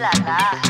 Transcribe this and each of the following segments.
懒了。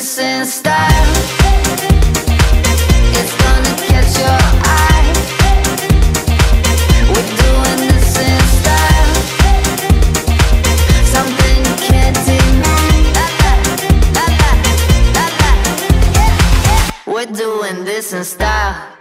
style. It's gonna catch your eye. We're doing this in style. Something you can't deny. We're doing this in style.